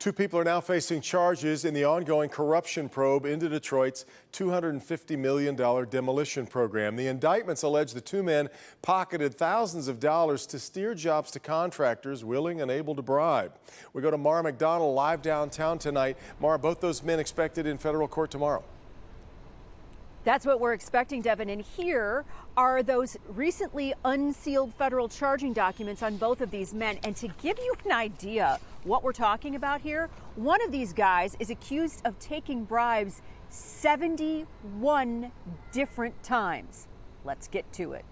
Two people are now facing charges in the ongoing corruption probe into Detroit's $250 million demolition program. The indictments allege the two men pocketed thousands of dollars to steer jobs to contractors willing and able to bribe. We go to Mara McDonald live downtown tonight. Mara, both those men expected in federal court tomorrow. That's what we're expecting, Devin. And here are those recently unsealed federal charging documents on both of these men. And to give you an idea what we're talking about here, one of these guys is accused of taking bribes 71 different times. Let's get to it.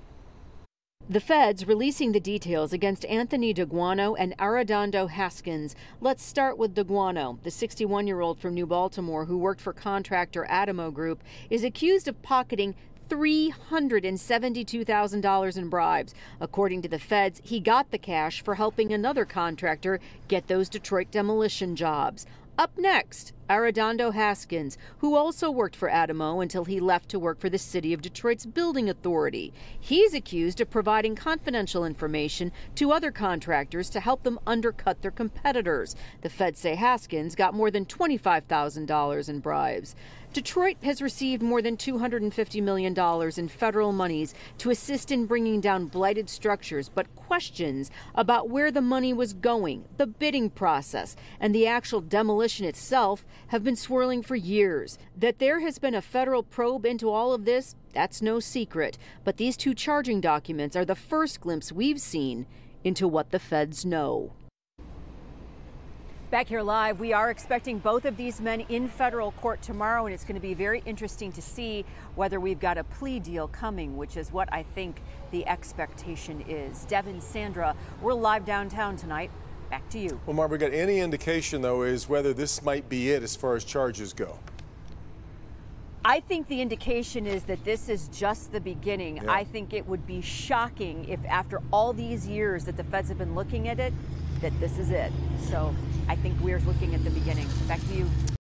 The feds releasing the details against Anthony DeGuano and Arredondo Haskins. Let's start with DeGuano. The 61 year old from New Baltimore who worked for contractor Adamo Group is accused of pocketing $372,000 in bribes. According to the feds, he got the cash for helping another contractor get those Detroit demolition jobs. Up next, Arredondo Haskins, who also worked for Adamo until he left to work for the City of Detroit's Building Authority. He's accused of providing confidential information to other contractors to help them undercut their competitors. The feds say Haskins got more than $25,000 in bribes. Detroit has received more than $250 million in federal monies to assist in bringing down blighted structures, but questions about where the money was going, the bidding process, and the actual demolition itself have been swirling for years. That there has been a federal probe into all of this, that's no secret. But these two charging documents are the first glimpse we've seen into what the feds know. Back here live, we are expecting both of these men in federal court tomorrow, and it's going to be very interesting to see whether we've got a plea deal coming, which is what I think the expectation is. Devin, Sandra, we're live downtown tonight. Back to you. Well, Mark, we got any indication, though, is whether this might be it as far as charges go? I think the indication is that this is just the beginning. Yeah. I think it would be shocking if, after all these years that the feds have been looking at it, that this is it. So I think we're looking at the beginning. Back to you.